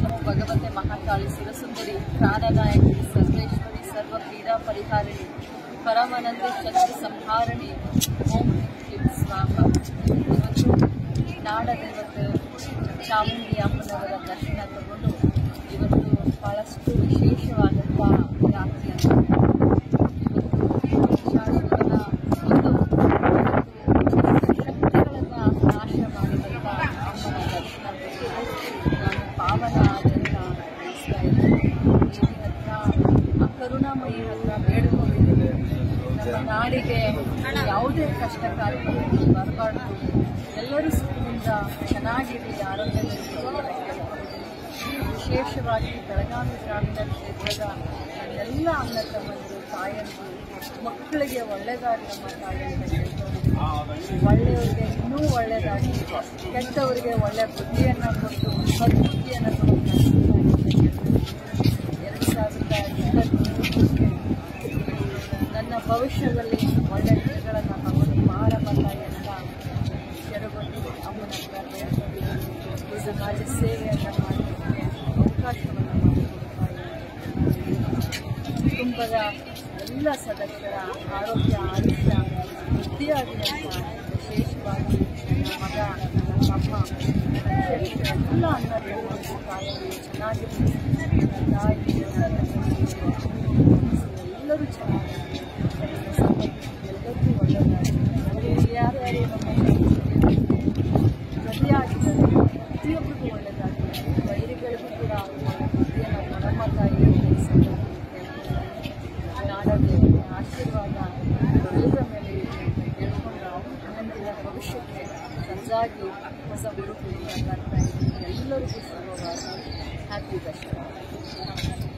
ನಮೋ ಭಗವತೆ ಮಹಾಕಾಳಿ ಸುರಸುಂದರಿ ಪ್ರಾಣದಾಯಕಿ ಸರ್ವೇಶ್ವರಿ, ಸರ್ವ ಪೀಡಾ ಪರಿಹಾರಿಣಿ, ಪರಮಾನಂದ ಶಕ್ತಿ ಸಂಹಾರಣಿ, ಓಂ ಸ್ವಾಹ. ಇವತ್ತು ನಾಡ ದೇವತೆ ಚಾಮುಂಡಿ ಅಮ್ಮನವರ ದರ್ಶನ ತಗೊಂಡು ಇವತ್ತು ಬಹಳಷ್ಟು ವಿಶೇಷವಾದಂಥ ಕರುಣಾಮಯಿ ಹತ್ರ ನಾಡಿಗೆ ಯಾವುದೇ ಕಷ್ಟ ಕಾರ್ಯಗಳು ಬರಬಾರ್ದು. ಎಲ್ಲರೂ ಸುಖದಿಂದ ಚೆನ್ನಾಗಿರಲಿ ಆರೋಗ್ಯದಲ್ಲಿ ವಿಶೇಷವಾಗಿ ಬೆಳಗಾವಿ ಗ್ರಾಮೀಣ ಕ್ಷೇತ್ರದ ಎಲ್ಲ ಅನ್ನ ತಮ್ಮಂದರು ತಾಯಂದರು, ಮಕ್ಕಳಿಗೆ ಒಳ್ಳೆಯದಾಗಿ ನಮ್ಮ ತಾಯಿಯಿಂದ ಒಳ್ಳೆಯವರಿಗೆ ಇನ್ನೂ ಒಳ್ಳೆಯದಾಗಿ ಕೆಟ್ಟವರಿಗೆ ಒಳ್ಳೆಯ ಬುದ್ಧಿಯನ್ನು ಕೊಟ್ಟು, ಸದ್ಬುದ್ಧಿಯನ್ನು ಕೊಟ್ಟು ಭವಿಷ್ಯದಲ್ಲಿ ಒಳ್ಳೆಯ ದಿನಗಳನ್ನು ತಗೊಂಡು ಬದಲಾಗಿ ಅಂತ ಕೆರಗೊಂಡು ಅಮ್ಮನ ಸಮಾಜ ಸೇವೆಯನ್ನು ಮಾಡಲಿಕ್ಕೆ ಅವಕಾಶವನ್ನು ಕುಟುಂಬದ ಎಲ್ಲ ಸದಸ್ಯರ ಆರೋಗ್ಯ ಆರೋಗ್ಯ, ವೃದ್ಧಿಯಾಗಿ ವಿಶೇಷವಾಗಿ ನನ್ನ ಮಗ, ನನ್ನ ಅಮ್ಮ ಎಲ್ಲ ಅಣ್ಣರು ತಾಯಿಗಳು ಒಳ್ಳೆಯದಾಗಲಿ ವೈರಿಗಳಿಗೂ ಕೂಡ ನಮ್ಮ ತಾಯಿಗೆ ನಾಡಲ್ಲಿ ಆಶೀರ್ವಾದ ಎಲ್ಲರ ಮೇಲೆ ಕೇಳ್ಕೊಂಡು ಮುಂದಿನ ಭವಿಷ್ಯಕ್ಕೆ ಸಜ್ಜಾಗಿ ಹೊಸ ಹುಡುಕು ಬರ್ತಾ ಎಲ್ಲರಿಗೂ ಶುಭವಾಗಲಿ ಹ್ಯಾಪಿ ದಸರಾ